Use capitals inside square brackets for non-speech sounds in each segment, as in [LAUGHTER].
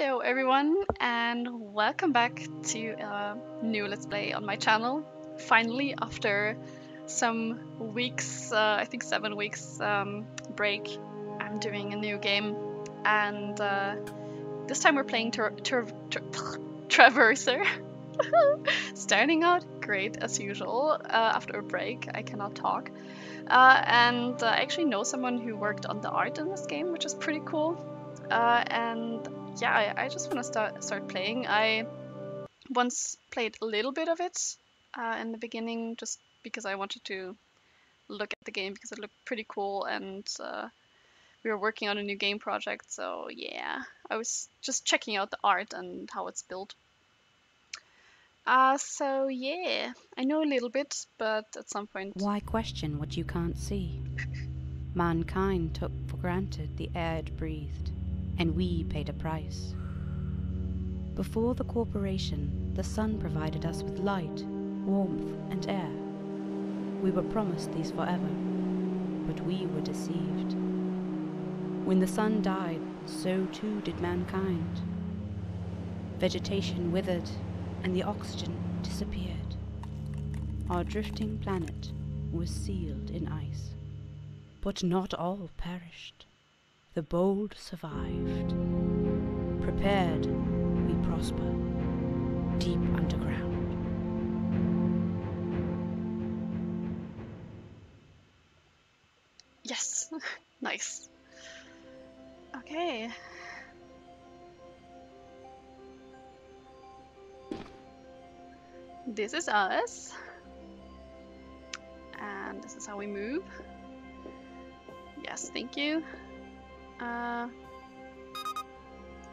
Hello everyone and welcome back to a new Let's Play on my channel. Finally, after some weeks, uh, I think seven weeks um, break, I'm doing a new game and uh, this time we're playing Tra Tra Tra [LAUGHS] Traverser. [LAUGHS] Starting out great as usual uh, after a break, I cannot talk. Uh, and I actually know someone who worked on the art in this game, which is pretty cool. Uh, and yeah, I, I just want to start start playing. I once played a little bit of it uh, in the beginning, just because I wanted to look at the game because it looked pretty cool, and uh, we were working on a new game project. So yeah, I was just checking out the art and how it's built. Uh, so yeah, I know a little bit, but at some point. Why question what you can't see? Mankind took for granted the air it breathed and we paid a price. Before the corporation, the sun provided us with light, warmth, and air. We were promised these forever, but we were deceived. When the sun died, so too did mankind. Vegetation withered, and the oxygen disappeared. Our drifting planet was sealed in ice. But not all perished. The bold survived. Prepared, we prosper. Deep underground. Yes, [LAUGHS] nice. Okay. This is us. And this is how we move. Yes, thank you. Uh,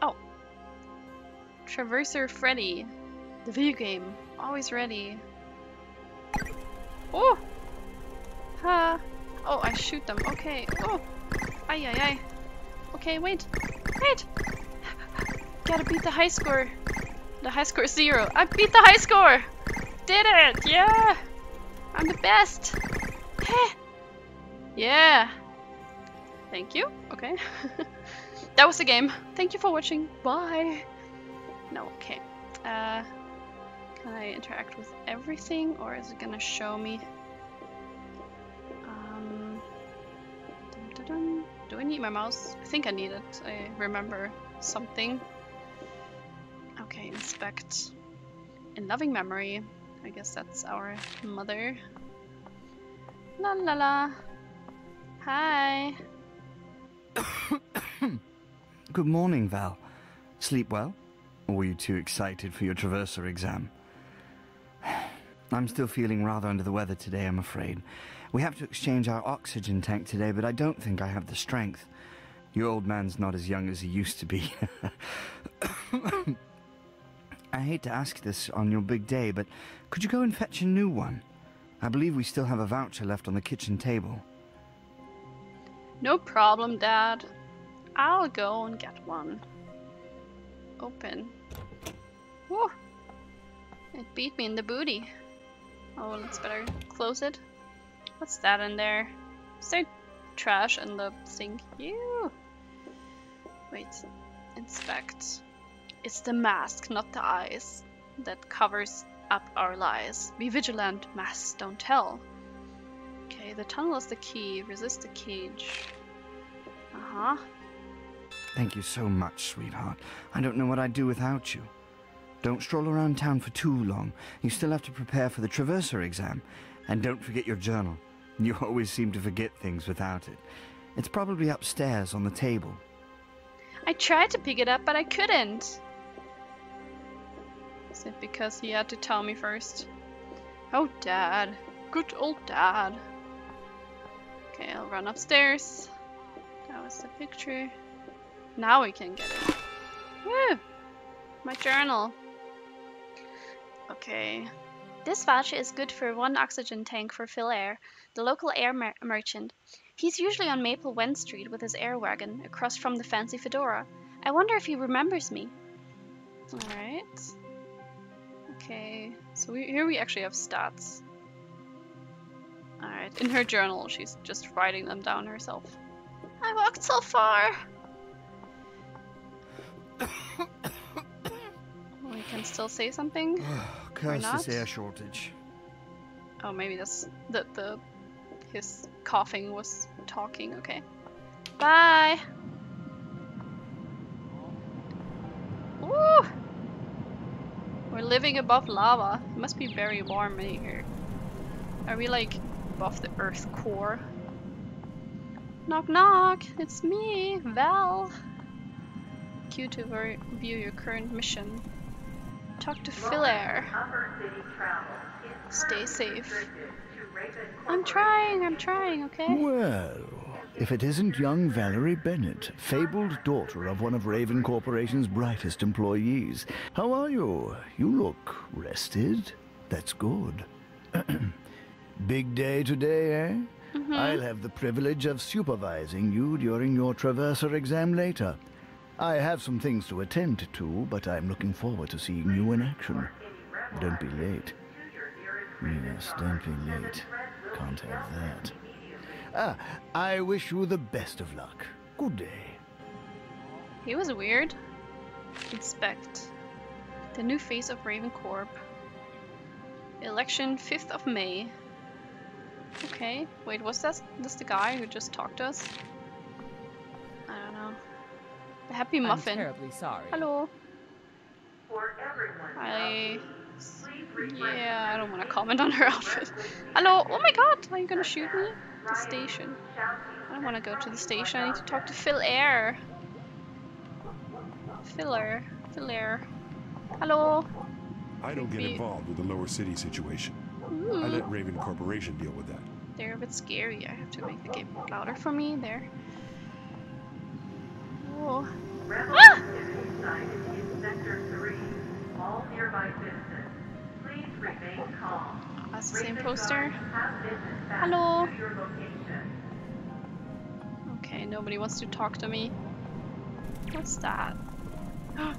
oh. Traverser Freddy. The video game. Always ready. Oh! Ha! Oh, I shoot them. Okay. Oh! Ay, ay, ay. Okay, wait. Wait! Gotta beat the high score. The high score is zero. I beat the high score! Did it! Yeah! I'm the best! yeah! Thank you. Okay. [LAUGHS] that was the game. Thank you for watching. Bye. No, okay. Uh, can I interact with everything or is it gonna show me? Um, dun, dun, dun. Do I need my mouse? I think I need it. I remember something. Okay, inspect. In loving memory. I guess that's our mother. La la la. Hi. Good morning, Val. Sleep well? Or were you too excited for your Traverser exam? I'm still feeling rather under the weather today, I'm afraid. We have to exchange our oxygen tank today, but I don't think I have the strength. Your old man's not as young as he used to be. [COUGHS] I hate to ask this on your big day, but could you go and fetch a new one? I believe we still have a voucher left on the kitchen table. No problem, Dad. I'll go and get one. Open. Whoa! It beat me in the booty. Oh, let's better close it. What's that in there? Is there trash in the sink? You. Wait. Inspect. It's the mask, not the eyes, that covers up our lies. Be vigilant, masks don't tell. Okay, the tunnel is the key. Resist the cage. Uh-huh. Thank you so much, sweetheart. I don't know what I'd do without you. Don't stroll around town for too long. You still have to prepare for the Traverser exam. And don't forget your journal. You [LAUGHS] always seem to forget things without it. It's probably upstairs on the table. I tried to pick it up, but I couldn't. Is it because he had to tell me first? Oh, Dad. Good old Dad. Okay, I'll run upstairs. That was the picture. Now we can get it. Woo! My journal. Okay. This voucher is good for one oxygen tank for Phil Air, the local air mer merchant. He's usually on Maple Wen Street with his air wagon, across from the fancy fedora. I wonder if he remembers me. Alright. Okay, so we, here we actually have stats. Alright, in her journal, she's just writing them down herself. I walked so far. [COUGHS] still say something? [SIGHS] Curse this air shortage. Oh, maybe that's that the his coughing was talking. Okay. Bye. Woo! We're living above lava. It must be very warm in here. Are we like above the earth core? Knock knock! It's me, Val. Q to ver- view your current mission. Talk to Philair. Stay safe. I'm trying, I'm trying, okay? Well, if it isn't young Valerie Bennett, fabled daughter of one of Raven Corporation's brightest employees. How are you? You look rested. That's good. [CLEARS THROAT] Big day today, eh? Mm -hmm. I'll have the privilege of supervising you during your Traverser exam later. I have some things to attend to, but I'm looking forward to seeing you in action. Don't be late. Yes, don't be late. Can't have that. Ah, I wish you the best of luck. Good day. He was weird. Inspect. The new face of Raven Corp. Election 5th of May. Okay. Wait, was that this the guy who just talked to us? Happy Muffin. I'm terribly sorry. Hello. I. Yeah, I don't want to comment on her outfit. Hello. Oh my god, are you gonna shoot me? The station. I don't want to go to the station. I need to talk to Phil Air. Filler. Filler. Hello. I don't get involved with the lower city situation. I let Raven Corporation deal with that. they're a bit scary. I have to make the game louder for me. There. Oh. Ah! That's the same poster. Hello. Okay, nobody wants to talk to me. What's that? [GASPS]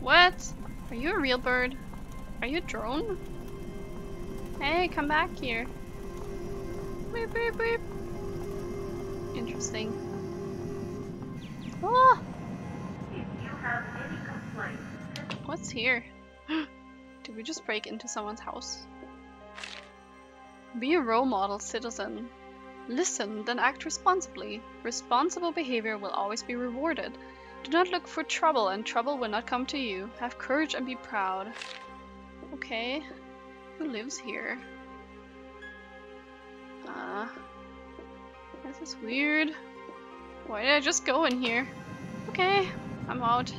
what? Are you a real bird? Are you a drone? Hey, come back here. Interesting. What's here? [GASPS] Did we just break into someone's house? Be a role model citizen. Listen, then act responsibly. Responsible behavior will always be rewarded. Do not look for trouble, and trouble will not come to you. Have courage and be proud. Okay. Who lives here? Uh. This is weird. Why did I just go in here? Okay, I'm out.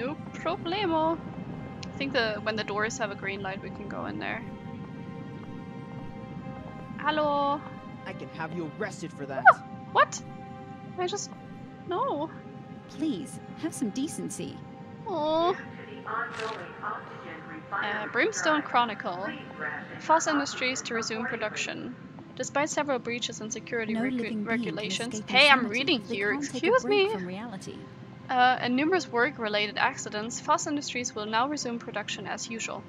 No problemo. I think the when the doors have a green light, we can go in there. Hello. I can have you arrested for that. What? I just no. Please, have some decency. Oh. Uh, Brimstone Chronicle. Foss Industries to resume production. Despite several breaches in security No regu- living being can regulations. Hey, I'm reading here. can't take a Excuse me. From reality. Uh, and numerous work-related accidents, Foss Industries will now resume production as usual.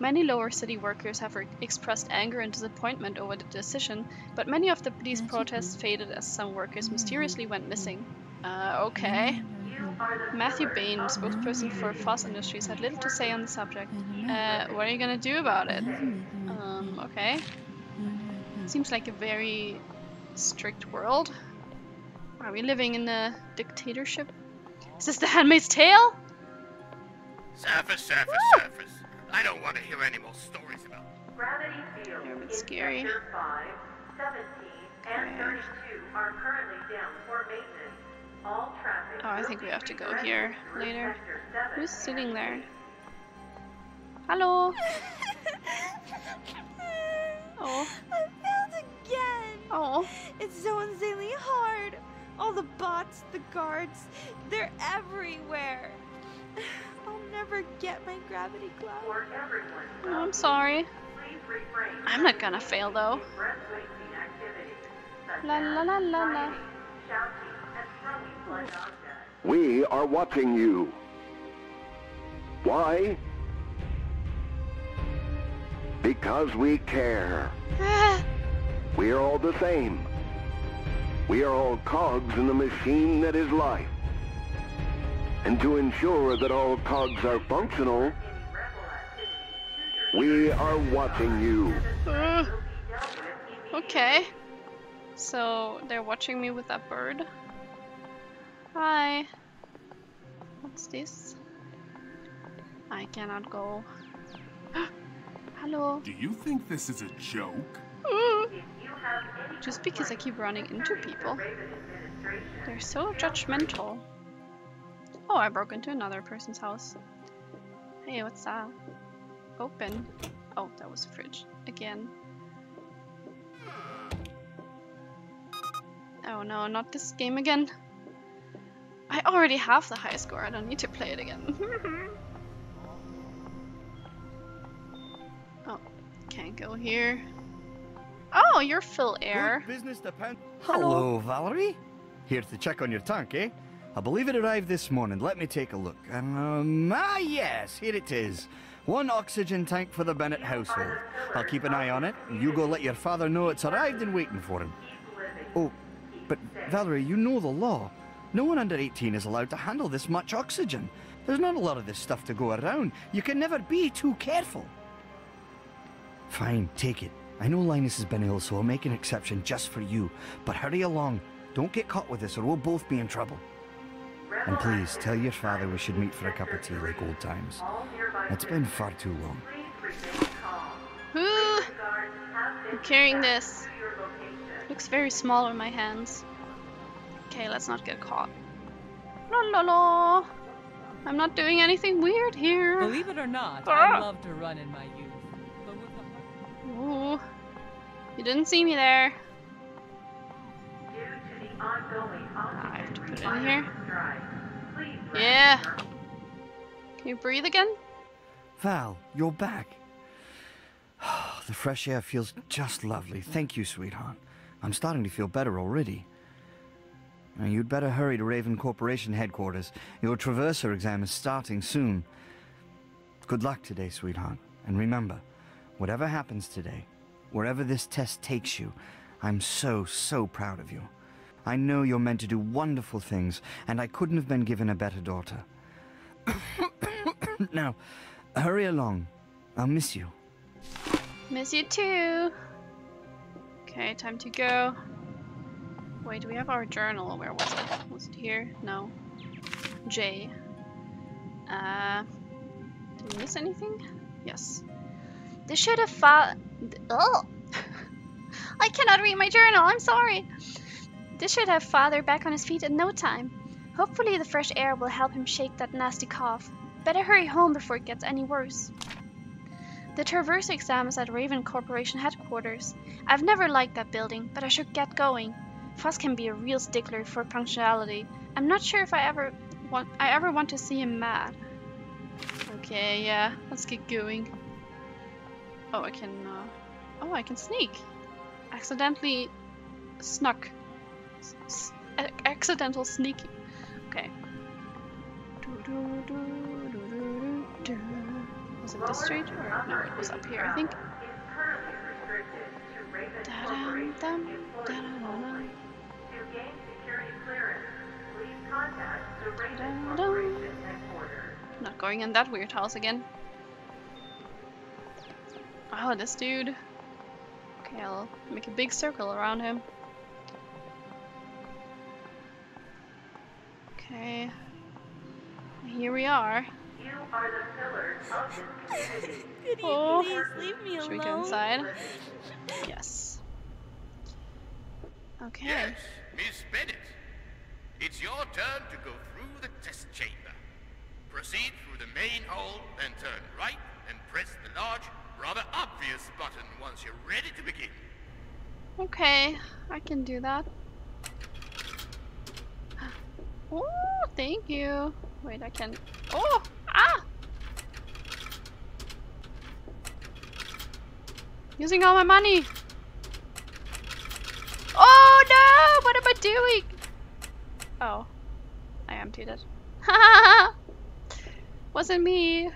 Many lower city workers have re- expressed anger and disappointment over the decision, but many of the, these protests faded as some workers Mhm. mysteriously went missing. Uh, okay. Matthew Bain, spokesperson for Foss Industries, had little to say on the subject. Uh, what are you gonna do about it? Um, okay. Seems like a very strict world. Are we living in a dictatorship? Is this the Handmaid's Tale? Surface, surface, surface. I don't want to hear any more stories about They're a bit scary. Okay. Oh, I think we have to go here later. Who's sitting there? Hello. [LAUGHS] Oh. I failed again. Oh. It's so insanely hard. All the bots, the guards, they're everywhere. I'll never get my gravity glove. oh I'm sorry. I'm not gonna fail though. La la la la la. We are watching you. Why? Because we care. [SIGHS] We are all the same. We are all cogs in the machine that is life. And to ensure that all cogs are functional, we are watching you. Uh, okay. So they're watching me with that bird. Hi. What's this? I cannot go. [GASPS] Hello. Do you think this is a joke? Just because I keep running into people. They're so judgmental. Oh, I broke into another person's house. Hey, what's that? Open. Oh, that was a fridge. Again. Oh no, not this game again. I already have the high score, I don't need to play it again. [LAUGHS] oh, can't go here. Oh, you're Phil Air. Business depend. Hello, Valerie. Here to check on your tank, eh? I believe it arrived this morning. Let me take a look. Um, ah, yes, here it is. One oxygen tank for the Bennett household. I'll keep an eye on it. You go let your father know it's arrived and waiting for him. Oh, but Valerie, you know the law. No one under 18 is allowed to handle this much oxygen. There's not a lot of this stuff to go around. You can never be too careful. Fine, take it. I know Linus has been ill, so I'll make an exception just for you. But hurry along. Don't get caught with this or we'll both be in trouble. And please, tell your father we should meet for a cup of tea like old times. It's been far too long. Ooh, I'm carrying this. Looks very small in my hands. Okay, let's not get caught. La la la! I'm not doing anything weird here. Believe it or not, Ah. I love to run in my youth. The Ooh. You didn't see me there. Ah, I have to put it in here. Yeah. Can you breathe again? Val, you're back. [SIGHS] the fresh air feels just lovely. Thank you, sweetheart. I'm starting to feel better already. Now, you'd better hurry to Raven Corporation headquarters. Your Traverser exam is starting soon. Good luck today, sweetheart. And remember, whatever happens today, wherever this test takes you, I'm so, so proud of you. I know you're meant to do wonderful things, and I couldn't have been given a better daughter. [COUGHS] now, hurry along. I'll miss you. Miss you too. Okay, time to go. Wait, do we have our journal? Where was it? Was it here? No. J. Uh, did we miss anything? Yes. This should have fa- Oh! I cannot read my journal, I'm sorry! This should have father back on his feet in no time. Hopefully the fresh air will help him shake that nasty cough. Better hurry home before it gets any worse. The Traverse exam is at Raven Corporation headquarters. I've never liked that building, but I should get going. Foss can be a real stickler for punctuality. I'm not sure if I ever want I ever want to see him mad. Okay, yeah, let's get going. Oh, I can. Uh, oh, I can sneak. Accidentally snuck. S- accidental sneaking. Okay. Was it this street or no? It was up here, I think. Da-dum, dum. Da-dum. Not going in that weird house again. Oh, this dude. Okay, I'll make a big circle around him. Okay. Here we are. You are the pillars. Could you Oh. please leave me Should we go inside? Yes. Okay. Yes, Miss Bennett. It's your turn to go through the test chamber. Proceed through the main hall, then turn right and press the large, rather obvious button once you're ready to begin. Okay, I can do that. [GASPS] Oh, thank you. Wait, I can. Oh, ah! Using all my money. Oh no! What am I doing? Oh, I am emptied it. [LAUGHS] Wasn't me.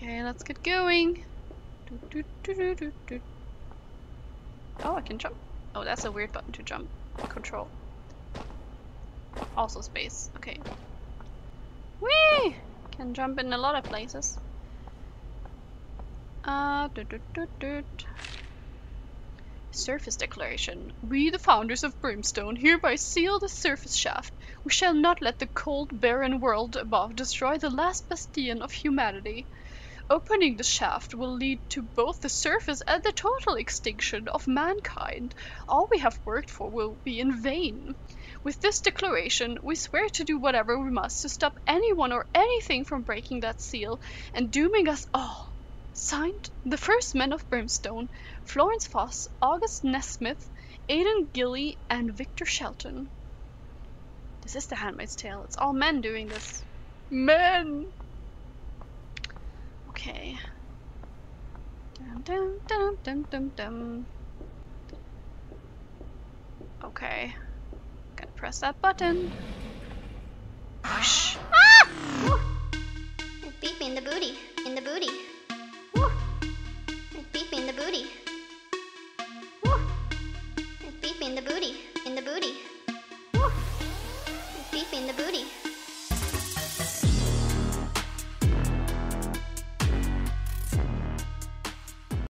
Okay, let's get going. Oh, I can jump. Oh, that's a weird button to jump. Control. Also space. Okay. Whee! Can jump in a lot of places. Uh, doot, doot, doot, doot. Surface Declaration. We, the founders of Brimstone, hereby seal the surface shaft. We shall not let the cold, barren world above destroy the last bastion of humanity. Opening the shaft will lead to both the surface and the total extinction of mankind. All we have worked for will be in vain. With this declaration, we swear to do whatever we must to stop anyone or anything from breaking that seal and dooming us all. Signed, the first men of Brimstone, Florence Foss, August Nesmith, Aidan Gilly, and Victor Shelton. This is the Handmaid's Tale. It's all men doing this. Men! Okay. Dum, dum, dum, dum, dum, dum. Okay. Gotta press that button. Whoosh. Ah! Woo. Beep me in the booty. In the booty.